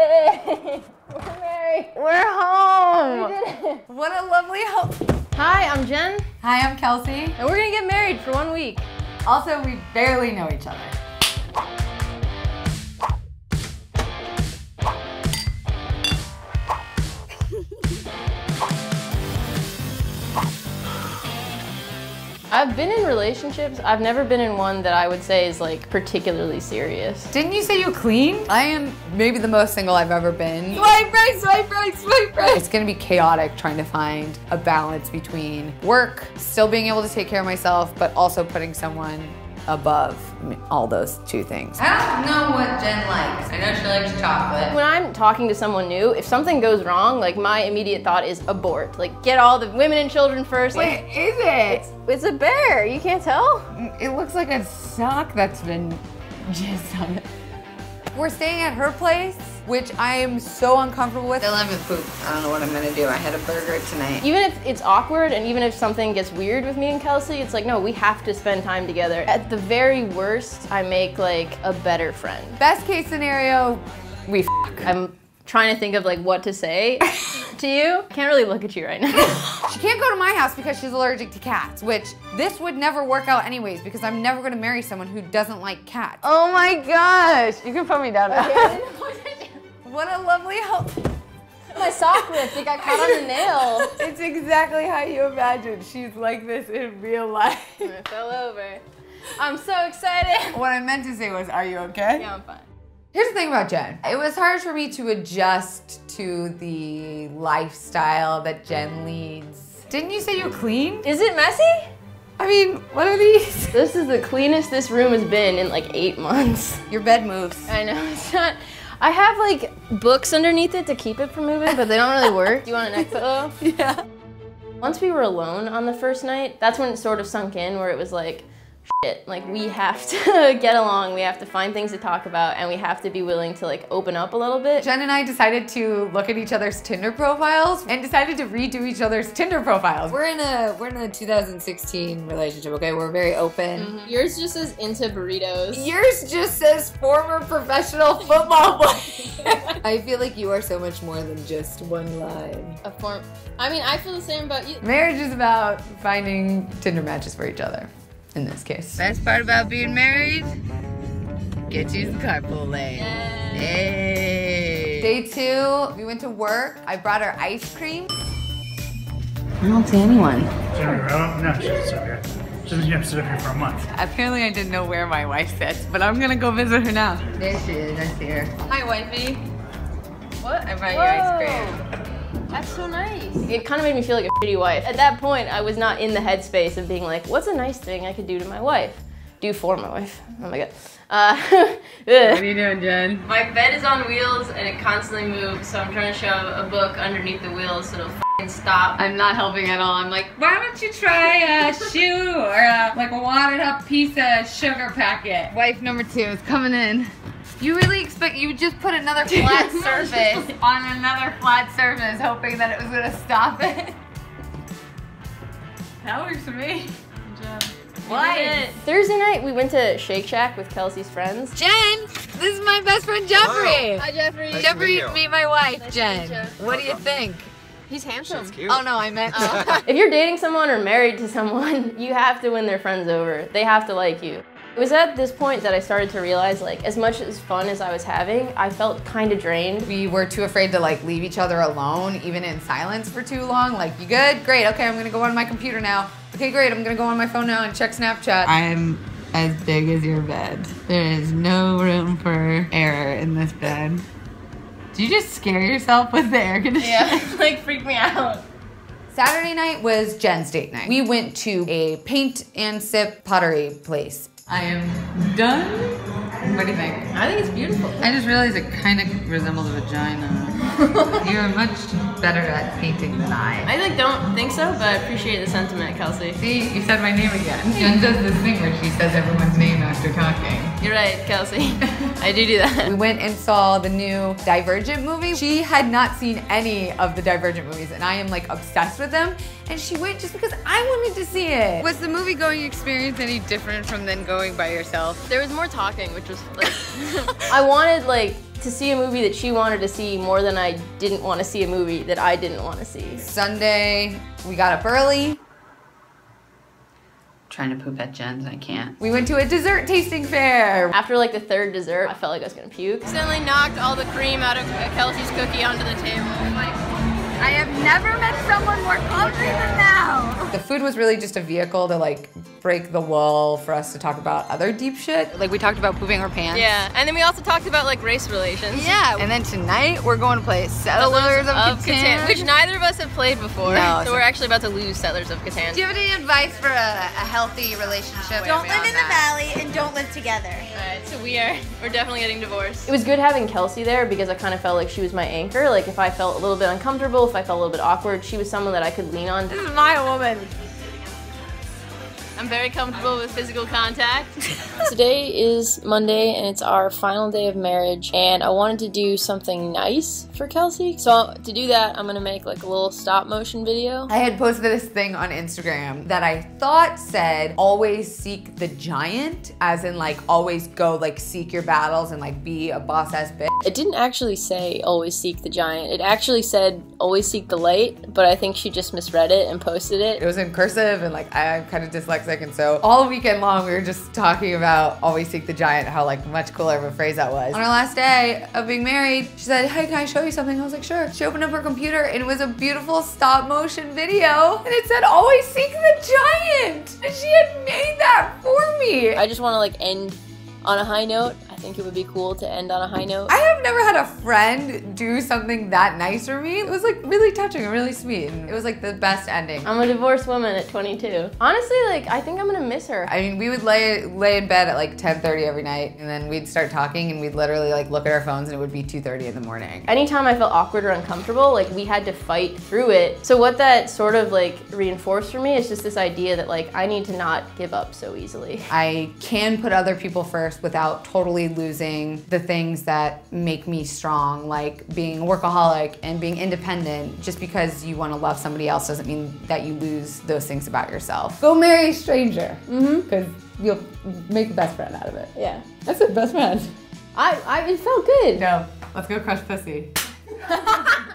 Yay! We're married. We're home. We did it. What a lovely home. Hi, I'm Jen, Hi, I'm Kelsey. and we're gonna get married for one week. Also, we barely know each other. I've been in relationships. I've never been in one that I would say is like particularly serious. Didn't you say you clean? I am maybe the most single I've ever been. Swipe right, swipe right, swipe right. It's gonna be chaotic trying to find a balance between work, still being able to take care of myself, but also putting someone above all those two things. I don't know what Jen likes. I know she likes chocolate. When I'm talking to someone new, if something goes wrong, like my immediate thought is abort. Like get all the women and children first. Wait, Like, is it? it's a bear. You can't tell. Mm, it looks like a sock that's been jizzed on it. We're staying at her place, which I am so uncomfortable with. Still haven't pooped. I don't know what I'm gonna do. I had a burger tonight. Even if it's awkward and even if something gets weird with me and Kelsey, it's like, no, we have to spend time together. At the very worst, I make like a better friend. Best case scenario, we f**k. I'm trying to think of like what to say to you. I can't really look at you right now. She can't go to my house because she's allergic to cats, which this would never work out anyways because I'm never gonna marry someone who doesn't like cats. Oh my gosh. You can put me down now. What a lovely help. My sock ripped. It got caught on the nail. It's exactly how you imagine she's like this in real life. It fell over. I'm so excited. What I meant to say was, are you okay? Yeah, I'm fine. Here's the thing about Jen. It was hard for me to adjust to the lifestyle that Jen leads. Didn't you say you cleaned? Is it messy? I mean, what are these? This is the cleanest this room has been in like eight months. Your bed moves. I know it's not. I have like books underneath it to keep it from moving, but they don't really work. Do you want a neck pillow? Yeah. Once we were alone on the first night, that's when it sort of sunk in where it was like, shit, like we have to get along, we have to find things to talk about, and we have to be willing to like open up a little bit. Jen and I decided to look at each other's Tinder profiles and decided to redo each other's Tinder profiles. We're in a we're in a 2016 relationship, okay? We're very open. Mm-hmm. Yours just says into burritos. Yours just says former professional football player. I feel like you are so much more than just one line. A form. I mean, I feel the same about you. Marriage is about finding Tinder matches for each other. In this case. Best part about being married? Get you some carpooling. Hey. Day two, we went to work. I brought her ice cream. I don't see anyone. Jennifer, no, she's sit here. She doesn't have to sit up here for a month. Apparently I didn't know where my wife sits, but I'm gonna go visit her now. There she is, I see her. Hi wifey. What? I brought you ice cream. That's so nice. It kind of made me feel like a shitty wife. At that point, I was not in the headspace of being like, what's a nice thing I could do to my wife? Do for my wife. Oh my god. Uh, What are you doing, Jen? my bed is on wheels and it constantly moves, so I'm trying to shove a book underneath the wheels so it'll fing stop. I'm not helping at all. I'm like, why don't you try a shoe or a, like a wadded up piece of sugar packet? Wife number two is coming in. You really expect you would just put another flat surface on another flat surface, hoping that it was gonna stop it. That works for me. Wife. Thursday night, we went to Shake Shack with Kelsey's friends. Jen, this is my best friend Jeffrey. Hi, Jeffrey. Nice Jeffrey, meet meet my wife, Nice Jen. meet you. What do you think? He's handsome. She's cute. Oh no, I meant. Oh. if you're dating someone or married to someone, you have to win their friends over. They have to like you. It was at this point that I started to realize, like, as much as fun as I was having, I felt kind of drained. we were too afraid to like leave each other alone, even in silence for too long. Like, you good? Great. Okay, I'm gonna go on my computer now. Okay, great. I'm gonna go on my phone now and check Snapchat. I'm as big as your bed. There is no room for error in this bed. Do you just scare yourself with the air conditioner? Yeah, like freak me out. Saturday night was Jen's date night. We went to a paint and sip pottery place. I am done. What do you think? I think it's beautiful. I just realized it kind of resembles a vagina. You're much better at painting than I. I like don't think so, but I appreciate the sentiment, Kelsey. See, you said my name again. Jen does this thing where she says everyone's name after talking. You're right, Kelsey. I do do that. We went and saw the new Divergent movie. She had not seen any of the Divergent movies, and I am like obsessed with them. And she went just because I wanted to see it. Was the movie going experience any different from then going by yourself? There was more talking, which was Like, I wanted like to see a movie that she wanted to see more than I didn't want to see a movie that I didn't want to see. Sunday, we got up early. Trying to poop at Jen's, I can't. We went to a dessert tasting fair. After like the third dessert, I felt like I was gonna puke. Accidentally knocked all the cream out of Kelsey's cookie onto the table. I have never met someone more hungry than now. The food was really just a vehicle to like break the wall for us to talk about other deep shit. Like we talked about pooping our pants. Yeah, and then we also talked about like race relations. Yeah, and then tonight we're going to play Settlers of, of Catan. which neither of us have played before. No, so, so- we're actually about to lose Settlers of Catan. Do you have any advice for a, a healthy relationship? Don't live in the valley and don't live together. Alright, so we are we're definitely getting divorced. It was good having Kelsey there because I kind of felt like she was my anchor. Like if I felt a little bit uncomfortable, if I felt a little bit awkward, she was someone that I could lean on. This is my woman. I'm very comfortable with physical contact. Today is Monday and it's our final day of marriage and I wanted to do something nice for Kelsey. So to do that, I'm gonna make like a little stop motion video. I had posted this thing on Instagram that I thought said always seek the giant, as in like always go like seek your battles and like be a boss ass bitch. It didn't actually say always seek the giant. It actually said always seek the light, but I think she just misread it and posted it. It was in cursive and like I'm kind of dyslexic and so all weekend long we were just talking about always seek the giant, how like much cooler of a phrase that was. On our last day of being married, she said, hey, can I show you something? I was like, sure. She opened up her computer and it was a beautiful stop motion video and it said always seek the giant. And she had made that for me. I just want to like end on a high note. I think it would be cool to end on a high note. I have never had a friend do something that nice for me. It was like really touching and really sweet. And it was like the best ending. I'm a divorced woman at 22. Honestly, like I think I'm gonna miss her. I mean, we would lay lay in bed at like 10:30 every night, and then we'd start talking, and we'd literally like look at our phones, and it would be 2:30 in the morning. Anytime I felt awkward or uncomfortable, like we had to fight through it. So what that sort of like reinforced for me is just this idea that like I need to not give up so easily. I can put other people first without totally losing the things that make me strong, like being a workaholic and being independent. Just because you want to love somebody else doesn't mean that you lose those things about yourself. Go marry a stranger, mm-hmm. because you'll make the best friend out of it. Yeah. That's the best friend. I, I it felt good. No, let's go crush pussy.